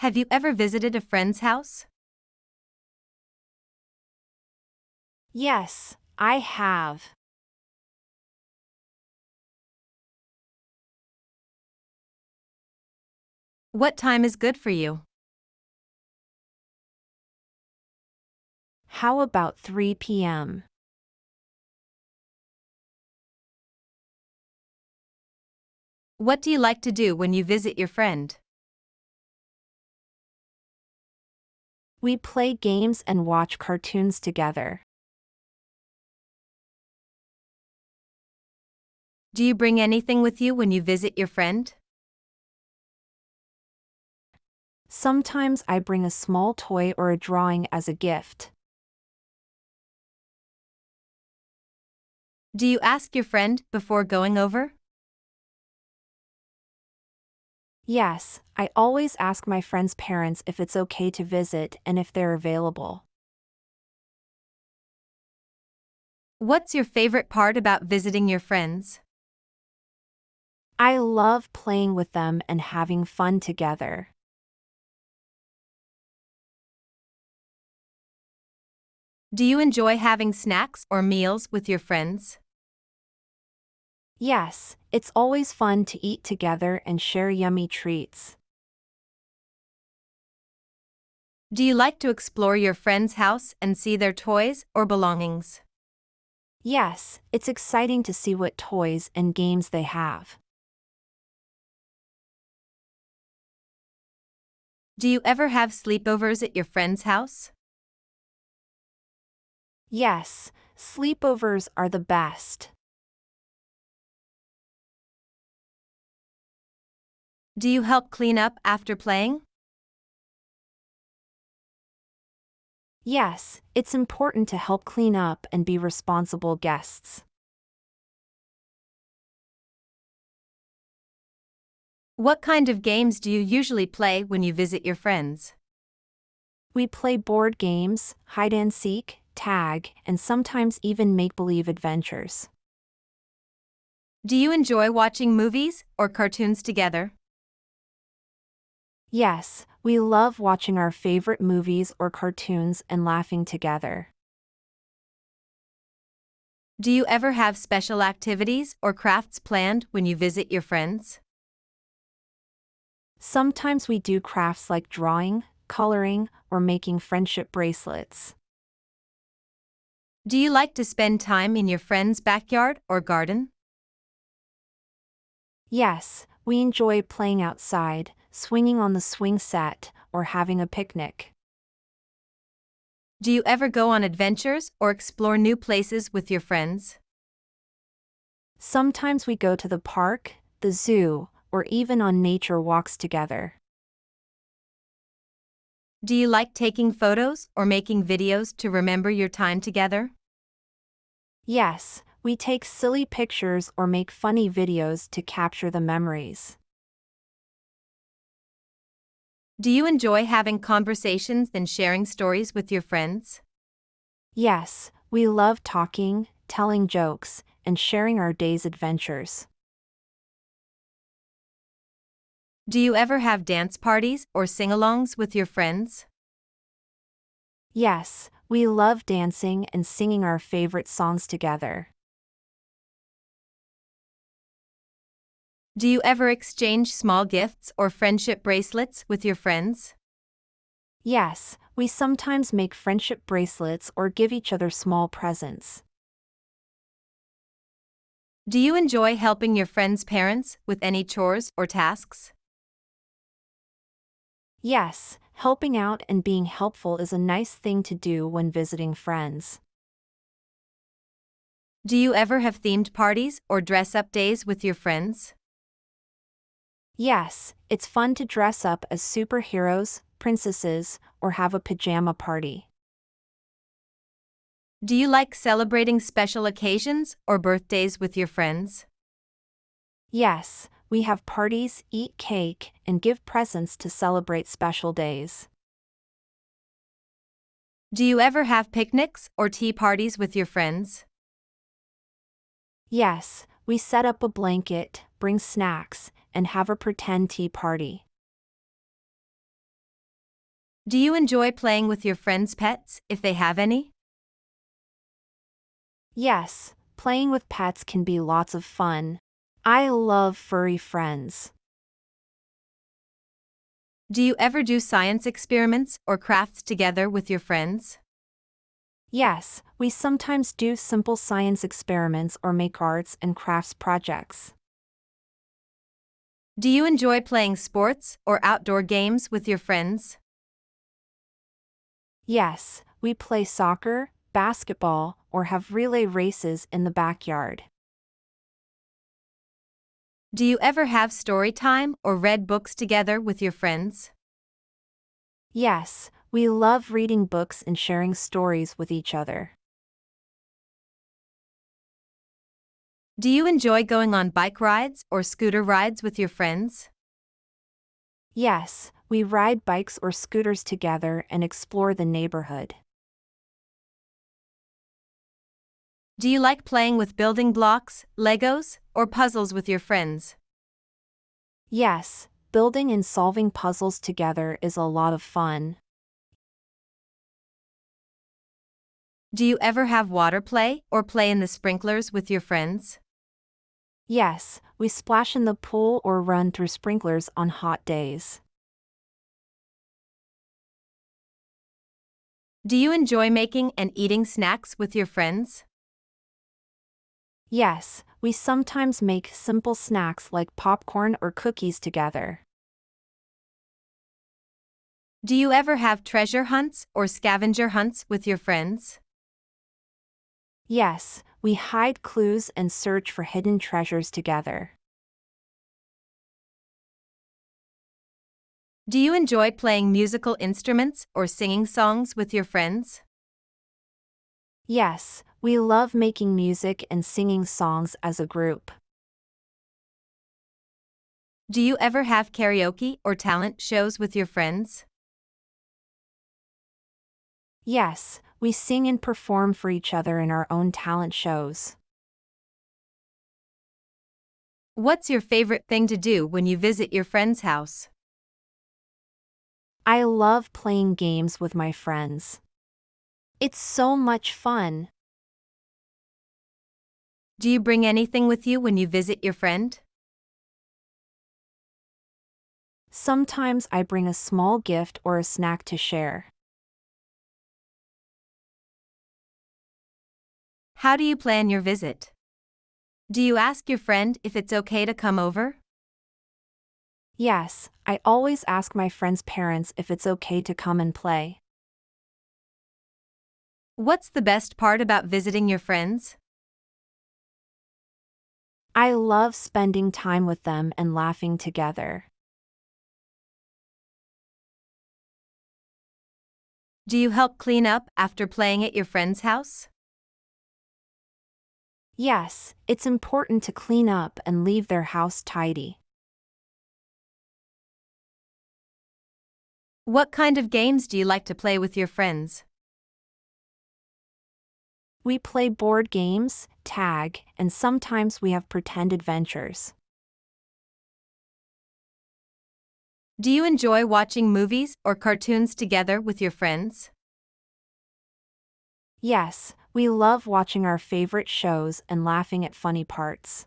Have you ever visited a friend's house? Yes, I have. What time is good for you? How about 3 p.m.? What do you like to do when you visit your friend? We play games and watch cartoons together. Do you bring anything with you when you visit your friend? Sometimes I bring a small toy or a drawing as a gift. Do you ask your friend before going over? Yes, I always ask my friend's parents if it's okay to visit and if they're available. What's your favorite part about visiting your friends? I love playing with them and having fun together. Do you enjoy having snacks or meals with your friends? Yes, it's always fun to eat together and share yummy treats. Do you like to explore your friend's house and see their toys or belongings? Yes, it's exciting to see what toys and games they have. Do you ever have sleepovers at your friend's house? Yes, sleepovers are the best. Do you help clean up after playing? Yes, it's important to help clean up and be responsible guests. What kind of games do you usually play when you visit your friends? We play board games, hide and seek, tag, and sometimes even make believe adventures. Do you enjoy watching movies or cartoons together? Yes, we love watching our favorite movies or cartoons and laughing together. Do you ever have special activities or crafts planned when you visit your friends? Sometimes we do crafts like drawing, coloring, or making friendship bracelets. Do you like to spend time in your friend's backyard or garden? Yes, we enjoy playing outside, swinging on the swing set, or having a picnic. Do you ever go on adventures or explore new places with your friends? Sometimes we go to the park, the zoo, or even on nature walks together. Do you like taking photos or making videos to remember your time together? Yes, we take silly pictures or make funny videos to capture the memories. Do you enjoy having conversations and sharing stories with your friends? Yes, we love talking, telling jokes, and sharing our day's adventures. Do you ever have dance parties or sing alongs with your friends? Yes, we love dancing and singing our favorite songs together. Do you ever exchange small gifts or friendship bracelets with your friends? Yes, we sometimes make friendship bracelets or give each other small presents. Do you enjoy helping your friends' parents with any chores or tasks? Yes, helping out and being helpful is a nice thing to do when visiting friends. Do you ever have themed parties or dress up days with your friends? Yes, it's fun to dress up as superheroes, princesses, or have a pajama party. Do you like celebrating special occasions or birthdays with your friends? Yes, we have parties, eat cake, and give presents to celebrate special days. Do you ever have picnics or tea parties with your friends? Yes, we set up a blanket, bring snacks, and have a pretend tea party. Do you enjoy playing with your friends' pets, if they have any? Yes, playing with pets can be lots of fun. I love furry friends. Do you ever do science experiments or crafts together with your friends? Yes, we sometimes do simple science experiments or make arts and crafts projects. Do you enjoy playing sports or outdoor games with your friends? Yes, we play soccer, basketball, or have relay races in the backyard. Do you ever have story time or read books together with your friends? Yes, we love reading books and sharing stories with each other. Do you enjoy going on bike rides or scooter rides with your friends? Yes, we ride bikes or scooters together and explore the neighborhood. Do you like playing with building blocks, Legos, or puzzles with your friends? Yes, building and solving puzzles together is a lot of fun. Do you ever have water play or play in the sprinklers with your friends? Yes, we splash in the pool or run through sprinklers on hot days. Do you enjoy making and eating snacks with your friends? Yes, we sometimes make simple snacks like popcorn or cookies together. Do you ever have treasure hunts or scavenger hunts with your friends? Yes, we hide clues and search for hidden treasures together. Do you enjoy playing musical instruments or singing songs with your friends? Yes, we love making music and singing songs as a group. Do you ever have karaoke or talent shows with your friends? Yes, we sing and perform for each other in our own talent shows. What's your favorite thing to do when you visit your friend's house? I love playing games with my friends. It's so much fun. Do you bring anything with you when you visit your friend? Sometimes I bring a small gift or a snack to share. How do you plan your visit? Do you ask your friend if it's okay to come over? Yes, I always ask my friends' parents if it's okay to come and play. What's the best part about visiting your friends? I love spending time with them and laughing together. Do you help clean up after playing at your friend's house? Yes, it's important to clean up and leave their house tidy. What kind of games do you like to play with your friends? We play board games, tag, and sometimes we have pretend adventures. Do you enjoy watching movies or cartoons together with your friends? Yes, we love watching our favorite shows and laughing at funny parts.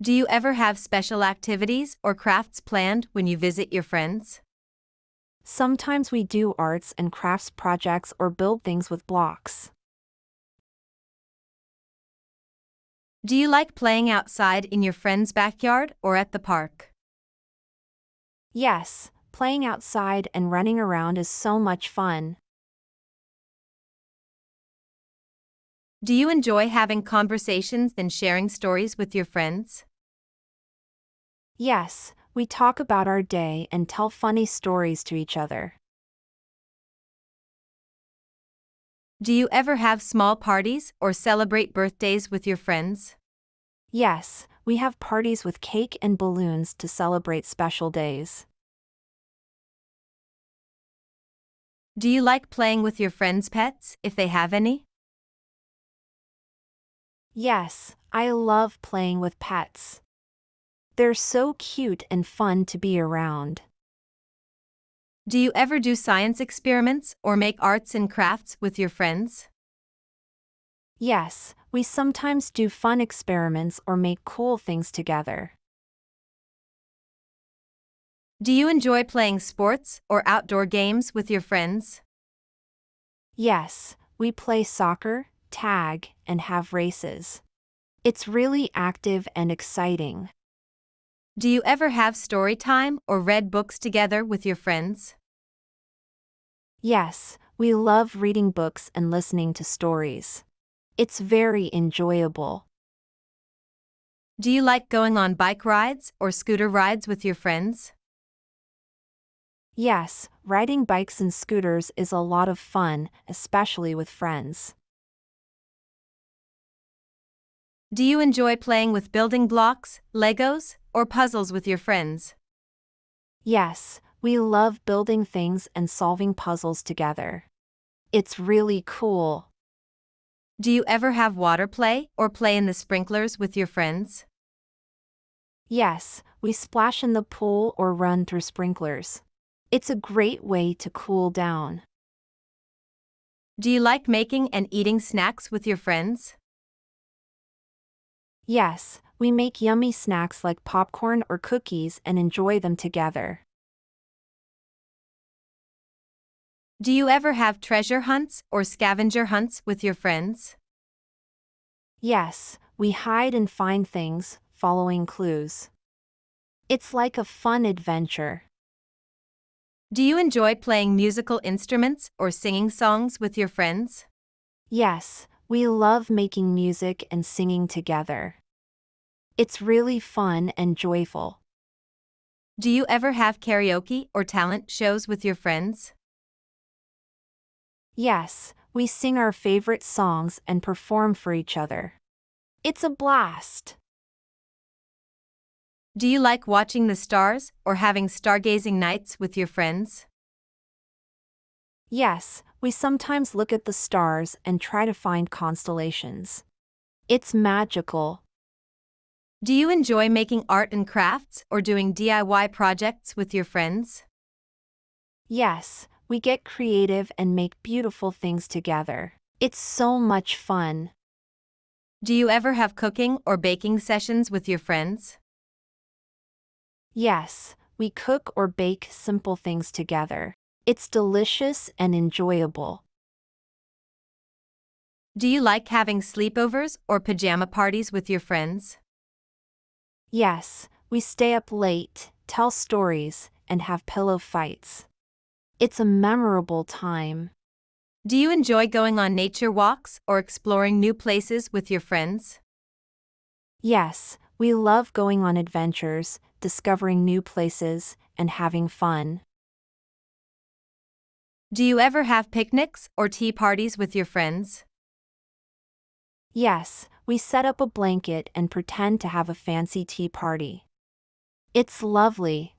Do you ever have special activities or crafts planned when you visit your friends? Sometimes we do arts and crafts projects or build things with blocks. Do you like playing outside in your friend's backyard or at the park? Yes, playing outside and running around is so much fun. Do you enjoy having conversations and sharing stories with your friends? Yes, we talk about our day and tell funny stories to each other. Do you ever have small parties or celebrate birthdays with your friends? Yes, we have parties with cake and balloons to celebrate special days. Do you like playing with your friends' pets, if they have any? Yes, I love playing with pets. They're so cute and fun to be around. Do you ever do science experiments or make arts and crafts with your friends? Yes, we sometimes do fun experiments or make cool things together. Do you enjoy playing sports or outdoor games with your friends? Yes, we play soccer, tag, and have races. It's really active and exciting. Do you ever have story time or read books together with your friends? Yes, we love reading books and listening to stories. It's very enjoyable. Do you like going on bike rides or scooter rides with your friends? Yes, riding bikes and scooters is a lot of fun, especially with friends. Do you enjoy playing with building blocks, Legos, or puzzles with your friends? Yes, we love building things and solving puzzles together. It's really cool. Do you ever have water play or play in the sprinklers with your friends? Yes, we splash in the pool or run through sprinklers. It's a great way to cool down. Do you like making and eating snacks with your friends? Yes, we make yummy snacks like popcorn or cookies and enjoy them together. Do you ever have treasure hunts or scavenger hunts with your friends? Yes, we hide and find things, following clues. It's like a fun adventure. Do you enjoy playing musical instruments or singing songs with your friends? Yes, we love making music and singing together. It's really fun and joyful. Do you ever have karaoke or talent shows with your friends? Yes, we sing our favorite songs and perform for each other. It's a blast. Do you like watching the stars or having stargazing nights with your friends? Yes, we sometimes look at the stars and try to find constellations. It's magical. Do you enjoy making art and crafts or doing DIY projects with your friends? Yes, we get creative and make beautiful things together. It's so much fun. Do you ever have cooking or baking sessions with your friends? Yes, we cook or bake simple things together. It's delicious and enjoyable. Do you like having sleepovers or pajama parties with your friends? Yes, we stay up late, tell stories, and have pillow fights. It's a memorable time. Do you enjoy going on nature walks or exploring new places with your friends? Yes, we love going on adventures, discovering new places, and having fun. Do you ever have picnics or tea parties with your friends? Yes, we set up a blanket and pretend to have a fancy tea party. It's lovely.